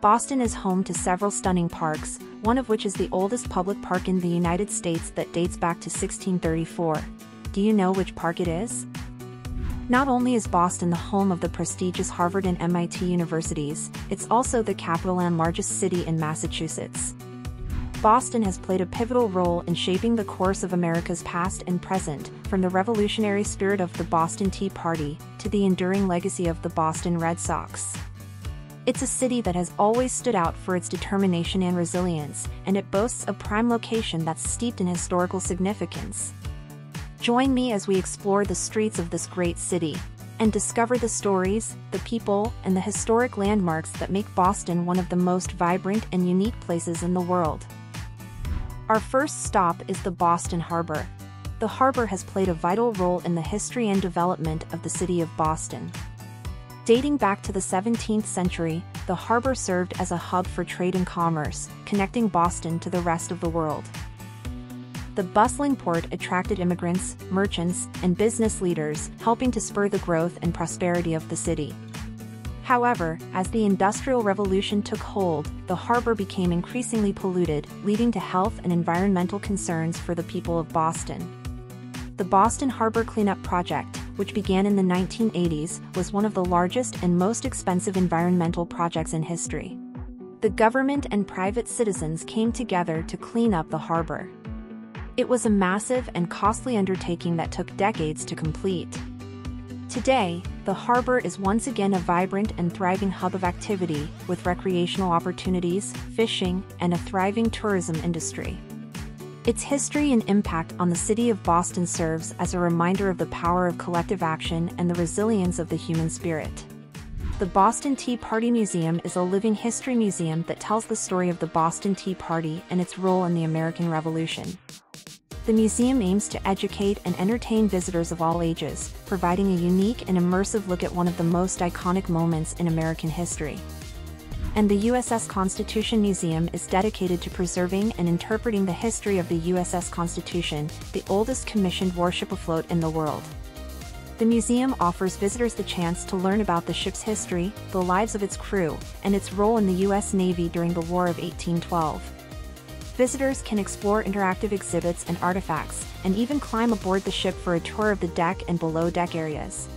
Boston is home to several stunning parks, one of which is the oldest public park in the United States that dates back to 1634. Do you know which park it is? Not only is Boston the home of the prestigious Harvard and MIT universities, it's also the capital and largest city in Massachusetts. Boston has played a pivotal role in shaping the course of America's past and present, from the revolutionary spirit of the Boston Tea Party to the enduring legacy of the Boston Red Sox. It's a city that has always stood out for its determination and resilience, and it boasts a prime location that's steeped in historical significance. Join me as we explore the streets of this great city and discover the stories, the people, and the historic landmarks that make Boston one of the most vibrant and unique places in the world. Our first stop is the Boston Harbor. The harbor has played a vital role in the history and development of the city of Boston. Dating back to the 17th century, the harbor served as a hub for trade and commerce, connecting Boston to the rest of the world. The bustling port attracted immigrants, merchants, and business leaders, helping to spur the growth and prosperity of the city. However, as the Industrial Revolution took hold, the harbor became increasingly polluted, leading to health and environmental concerns for the people of Boston. The Boston Harbor Cleanup Project, which began in the 1980s, was one of the largest and most expensive environmental projects in history. The government and private citizens came together to clean up the harbor. It was a massive and costly undertaking that took decades to complete. Today, the harbor is once again a vibrant and thriving hub of activity, with recreational opportunities, fishing, and a thriving tourism industry. Its history and impact on the city of Boston serves as a reminder of the power of collective action and the resilience of the human spirit. The Boston Tea Party Museum is a living history museum that tells the story of the Boston Tea Party and its role in the American Revolution. The museum aims to educate and entertain visitors of all ages, providing a unique and immersive look at one of the most iconic moments in American history. And the USS Constitution Museum is dedicated to preserving and interpreting the history of the USS Constitution, the oldest commissioned warship afloat in the world. The museum offers visitors the chance to learn about the ship's history, the lives of its crew, and its role in the U.S. Navy during the War of 1812 visitors can explore interactive exhibits and artifacts, and even climb aboard the ship for a tour of the deck and below-deck areas.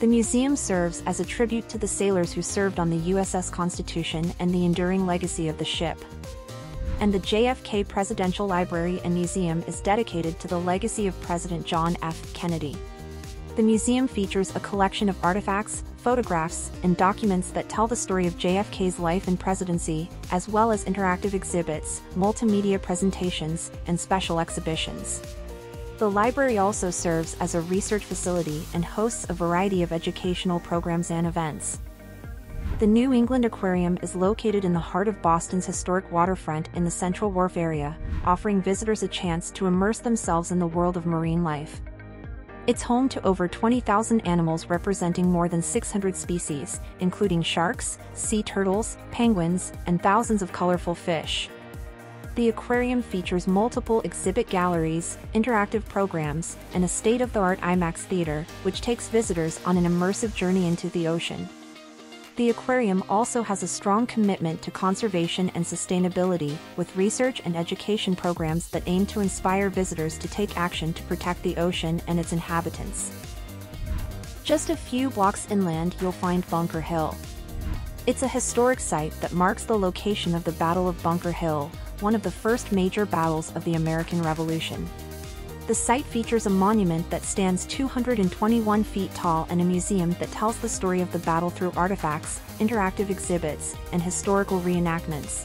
The museum serves as a tribute to the sailors who served on the USS Constitution and the enduring legacy of the ship. And the JFK Presidential Library and Museum is dedicated to the legacy of President John F. Kennedy. The museum features a collection of artifacts, photographs, and documents that tell the story of JFK's life and presidency, as well as interactive exhibits, multimedia presentations, and special exhibitions. The library also serves as a research facility and hosts a variety of educational programs and events. The New England Aquarium is located in the heart of Boston's historic waterfront in the Central Wharf area, offering visitors a chance to immerse themselves in the world of marine life. It's home to over 20,000 animals representing more than 600 species, including sharks, sea turtles, penguins, and thousands of colorful fish. The aquarium features multiple exhibit galleries, interactive programs, and a state-of-the-art IMAX theater, which takes visitors on an immersive journey into the ocean. The aquarium also has a strong commitment to conservation and sustainability, with research and education programs that aim to inspire visitors to take action to protect the ocean and its inhabitants. Just a few blocks inland you'll find Bunker Hill. It's a historic site that marks the location of the Battle of Bunker Hill, one of the first major battles of the American Revolution. The site features a monument that stands 221 feet tall and a museum that tells the story of the battle through artifacts, interactive exhibits, and historical reenactments.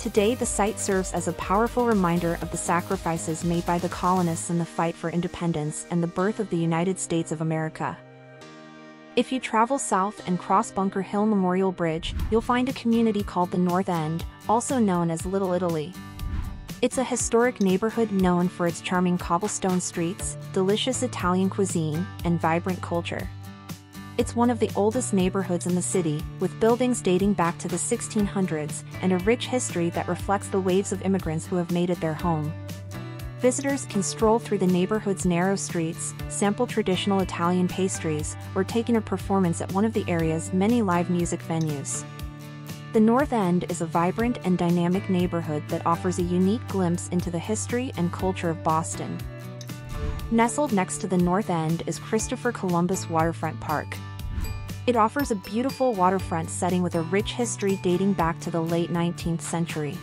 Today the site serves as a powerful reminder of the sacrifices made by the colonists in the fight for independence and the birth of the United States of America. If you travel south and cross Bunker Hill Memorial Bridge, you'll find a community called the North End, also known as Little Italy. It's a historic neighborhood known for its charming cobblestone streets, delicious Italian cuisine, and vibrant culture. It's one of the oldest neighborhoods in the city, with buildings dating back to the 1600s and a rich history that reflects the waves of immigrants who have made it their home. Visitors can stroll through the neighborhood's narrow streets, sample traditional Italian pastries, or take in a performance at one of the area's many live music venues. The North End is a vibrant and dynamic neighborhood that offers a unique glimpse into the history and culture of Boston. Nestled next to the North End is Christopher Columbus Waterfront Park. It offers a beautiful waterfront setting with a rich history dating back to the late 19th century.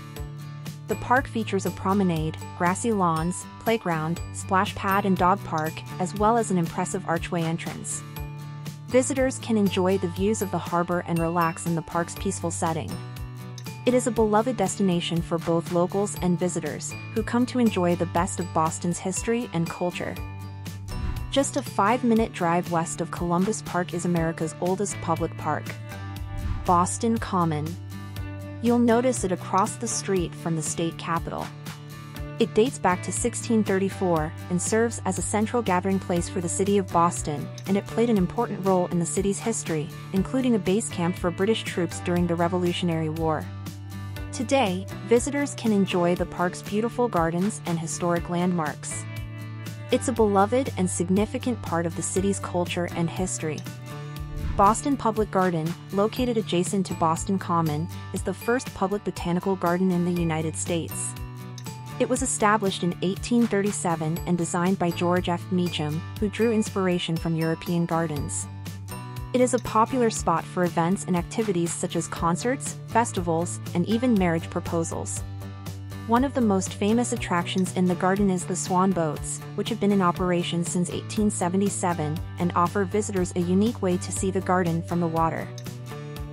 The park features a promenade, grassy lawns, playground, splash pad and dog park, as well as an impressive archway entrance. Visitors can enjoy the views of the harbor and relax in the park's peaceful setting. It is a beloved destination for both locals and visitors, who come to enjoy the best of Boston's history and culture. Just a five-minute drive west of Columbus Park is America's oldest public park. Boston Common You'll notice it across the street from the state capitol. It dates back to 1634 and serves as a central gathering place for the city of Boston, and it played an important role in the city's history, including a base camp for British troops during the Revolutionary War. Today, visitors can enjoy the park's beautiful gardens and historic landmarks. It's a beloved and significant part of the city's culture and history. Boston Public Garden, located adjacent to Boston Common, is the first public botanical garden in the United States. It was established in 1837 and designed by George F. Meacham, who drew inspiration from European gardens. It is a popular spot for events and activities such as concerts, festivals, and even marriage proposals. One of the most famous attractions in the garden is the swan boats, which have been in operation since 1877 and offer visitors a unique way to see the garden from the water.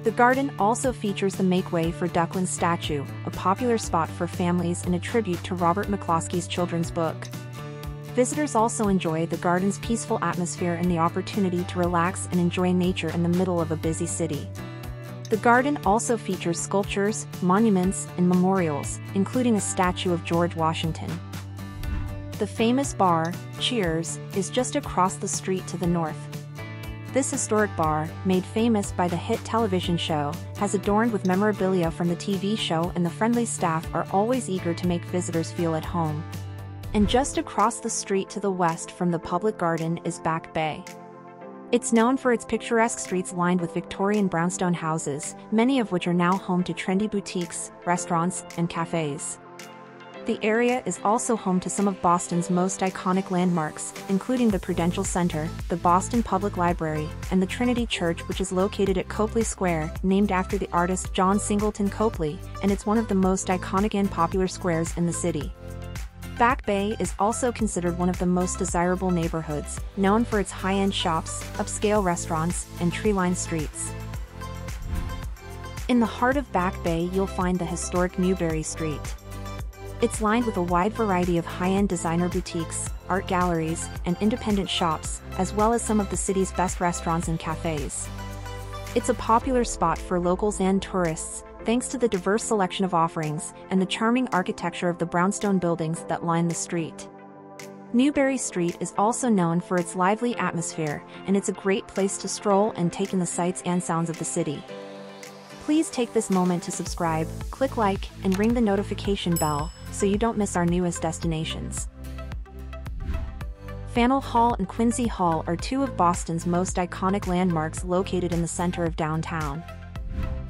The garden also features the Make Way for Ducklings statue, a popular spot for families and a tribute to Robert McCloskey's children's book. Visitors also enjoy the garden's peaceful atmosphere and the opportunity to relax and enjoy nature in the middle of a busy city. The garden also features sculptures, monuments, and memorials, including a statue of George Washington. The famous bar, Cheers, is just across the street to the north. This historic bar, made famous by the hit television show, has adorned with memorabilia from the TV show and the friendly staff are always eager to make visitors feel at home. And just across the street to the west from the public garden is Back Bay. It's known for its picturesque streets lined with Victorian brownstone houses, many of which are now home to trendy boutiques, restaurants, and cafes. The area is also home to some of Boston's most iconic landmarks, including the Prudential Center, the Boston Public Library, and the Trinity Church which is located at Copley Square, named after the artist John Singleton Copley, and it's one of the most iconic and popular squares in the city. Back Bay is also considered one of the most desirable neighborhoods, known for its high-end shops, upscale restaurants, and tree-lined streets. In the heart of Back Bay you'll find the historic Newbury Street. It's lined with a wide variety of high-end designer boutiques, art galleries, and independent shops, as well as some of the city's best restaurants and cafes. It's a popular spot for locals and tourists, thanks to the diverse selection of offerings and the charming architecture of the brownstone buildings that line the street. Newbury Street is also known for its lively atmosphere, and it's a great place to stroll and take in the sights and sounds of the city. Please take this moment to subscribe, click like, and ring the notification bell so you don't miss our newest destinations. Faneuil Hall and Quincy Hall are two of Boston's most iconic landmarks located in the center of downtown.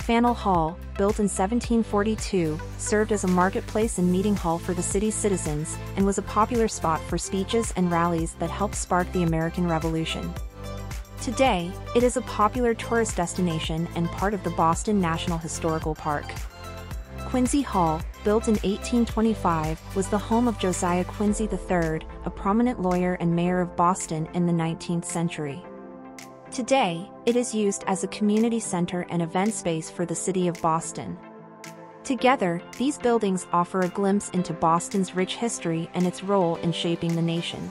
Faneuil Hall, built in 1742, served as a marketplace and meeting hall for the city's citizens, and was a popular spot for speeches and rallies that helped spark the American Revolution. Today, it is a popular tourist destination and part of the Boston National Historical Park. Quincy Hall, built in 1825, was the home of Josiah Quincy III, a prominent lawyer and mayor of Boston in the 19th century. Today, it is used as a community center and event space for the city of Boston. Together, these buildings offer a glimpse into Boston's rich history and its role in shaping the nation.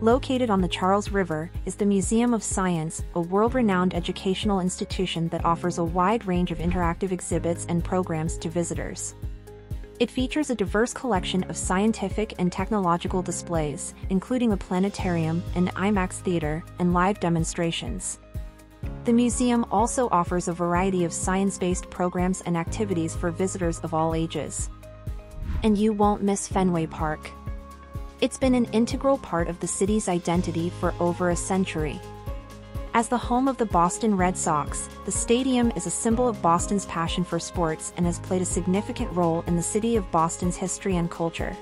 Located on the Charles River is the Museum of Science, a world-renowned educational institution that offers a wide range of interactive exhibits and programs to visitors. It features a diverse collection of scientific and technological displays, including a planetarium, an IMAX theater, and live demonstrations. The museum also offers a variety of science-based programs and activities for visitors of all ages. And you won't miss Fenway Park. It's been an integral part of the city's identity for over a century. As the home of the Boston Red Sox, the stadium is a symbol of Boston's passion for sports and has played a significant role in the city of Boston's history and culture.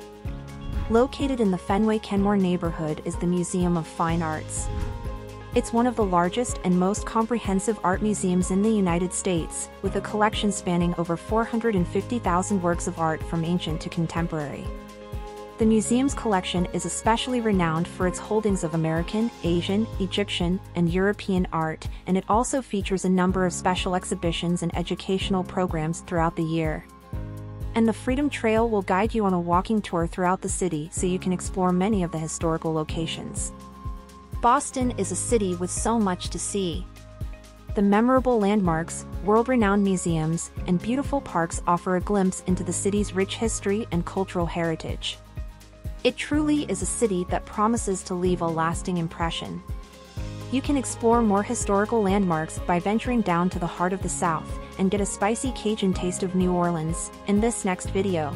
Located in the Fenway Kenmore neighborhood is the Museum of Fine Arts. It's one of the largest and most comprehensive art museums in the United States, with a collection spanning over 450,000 works of art from ancient to contemporary. The museum's collection is especially renowned for its holdings of American, Asian, Egyptian, and European art, and it also features a number of special exhibitions and educational programs throughout the year. And the Freedom Trail will guide you on a walking tour throughout the city so you can explore many of the historical locations. Boston is a city with so much to see. The memorable landmarks, world-renowned museums, and beautiful parks offer a glimpse into the city's rich history and cultural heritage. It truly is a city that promises to leave a lasting impression. You can explore more historical landmarks by venturing down to the heart of the South and get a spicy Cajun taste of New Orleans in this next video.